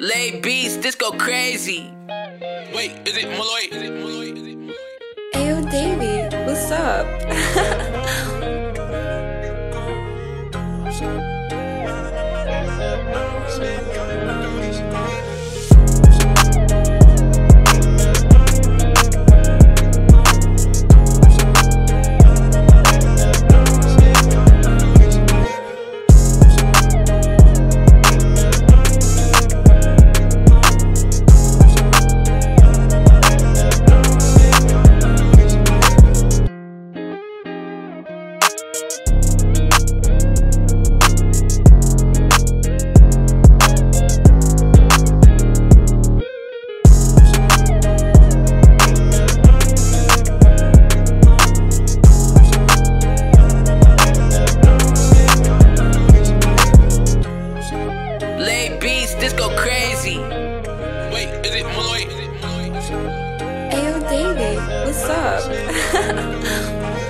Lay beats, this go crazy. Wait, is it Malloy? Is it Malloy? Is it Malloy? Ayo, Davy, what's up? Lay beats, this go crazy. Wait, is it Malloy? Is it Malloy? Is? Ayo, Davy, what's up?